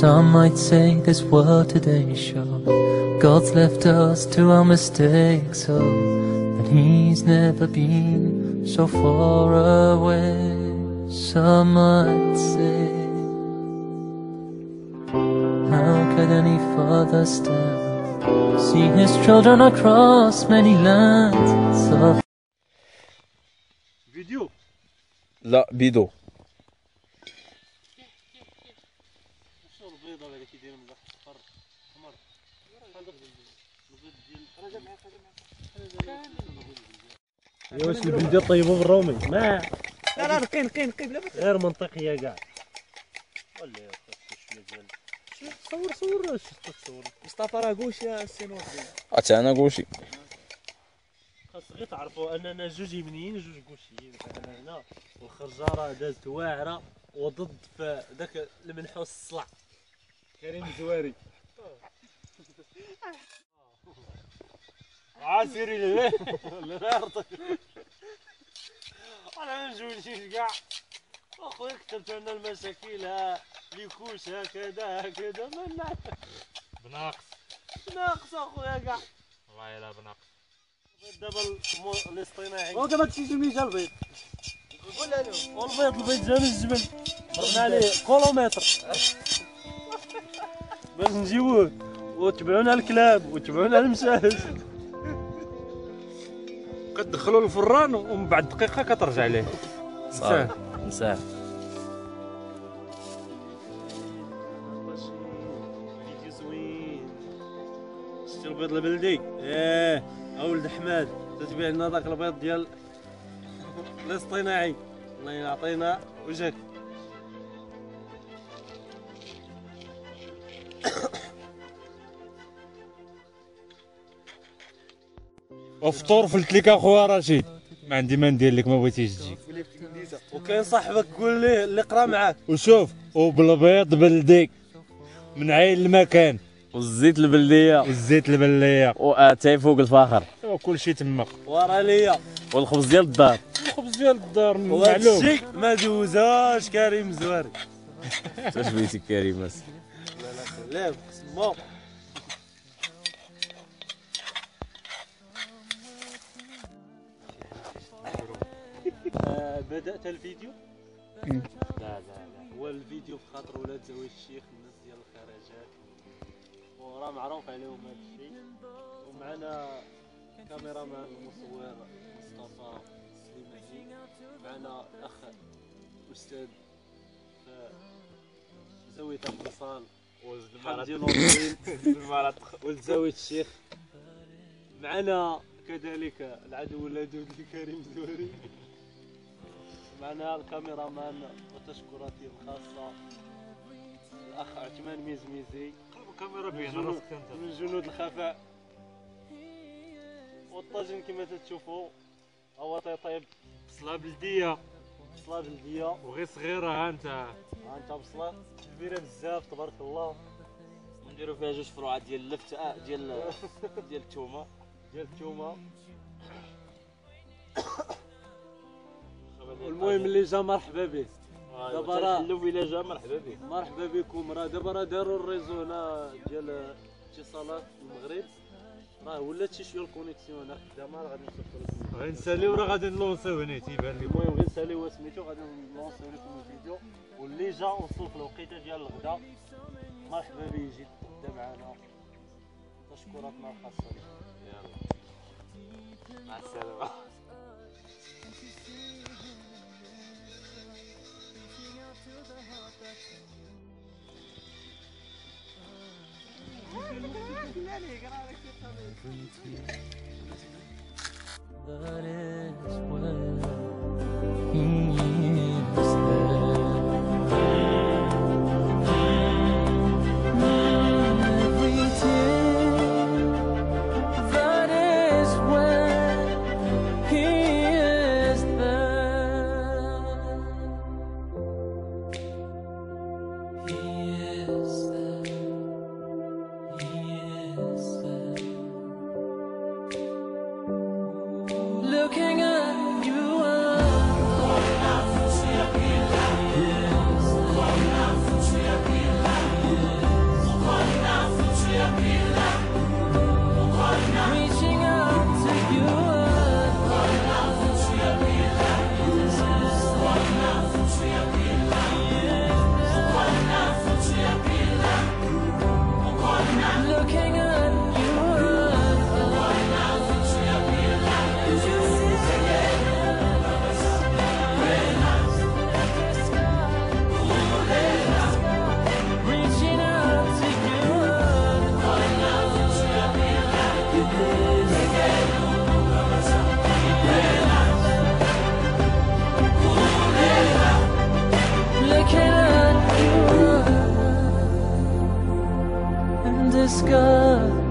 Some might say this world today is short. God's left us to our mistakes, oh, but He's never been so far away. Some might say, How could any father stand? See his children across many lands. So... Video. La, video. يا واش البلديه طيبه بالرومي ما لا لا نقي نقي نقي بلا بس غير منطقيه كاع ولا يا شوية ديال صور صور اش تصور مصطفى راه كوش يا السينور حتى أنا كلشي خاص غير تعرفوا أننا جوج يمنيين جوج كوشيين أنا هنا والخرجارة دازت واعرة وضد في ذاك المنحوس الصلع كريم زواري عاسيري لا لا ارتك أنا ما نجولشيش كاع أخويا كتبت لنا المشاكل ها ليكوش هكذا هكذا ما بناقص. ناقص أخويا كاع والله لا بناقص. دابا الاصطناعي هو دابا هادشي جميل جا البيض. والبيض البيض جا من الجبل ضربنا عليه كيلومتر. باش نجيبوه وتبعونا الكلاب وتبعونا المشاهد كتدخلوا الفران ومن بعد دقيقة كترجع ليه. صافي. نساه. شتي البيض البلدي إيه. اولد حماد تتبيع لنا داك البيض ديال الاصطناعي الله يعطينا وجهك. وفطور فلت لك أخويا رشيد. ما عندي ما ندير لك ما بغيتيش تجي. وكاين صاحبك قول ليه اللي قرا معاك. وشوف وبالبيض بلدي من عين المكان. والزيت البلدية. والزيت البليه واتاي فوق الفخر وكل شيء تمك ورا ليا. والخبز ديال الدار. الخبز ديال الدار معلوم. الشيء ما دوزاش كريم زواري. اش بغيتي كريم؟ بس لا سمو. بدأت الفيديو؟ لا لا لا. هو الفيديو في خاطر ولاد زاوية الشيخ الناس ديال الخراجات. وراه معروف عليهم هذا الشيء. ومعنا كاميرامان المصور مصطفى السليماني معنا أخ أستاذ زاوية القصان حمدي نورين ولد زاوية الشيخ. معنا كذلك العدو اللدود لكريم زوري. معنا الكاميرامان وتشكراتي الخاصة. الأخ عثمان ميزميزي. الكاميرا من جنود, من جنود الخفاء. والطاجن كما تشوفوا هو طيب بصلة بلدية. بصلة بلدية. وغير صغيرة ها انت. ها انت بصلة. كبيرة بزاف تبارك الله. نديرو فيها جوج فروعات ديال اللفت آه، ديال ديال الثومه ديال الثومة والمهم اللي جا مرحبا به. دابا راه إلى جا مرحبا به. مرحبا بكم. راه دابا راه داروا ال réseau هنا ديال اتصالات المغرب. راه ولات شي شوية ال connexion هنا خدامة راه غادي نصيفطوا لكم. غنساليو راه غادي نلونسيو هنا تيبان لي. المهم غير ساليو سميتو غادي نلونسيو لكم الفيديو. واللي جا وصل في الوقيته ديال الغدا. مرحبا به يجي يتغدى معنا. تشكراتنا الخاصه ليه مع السلامة. and to see reaching out to the heart that's in you. That is when king of good.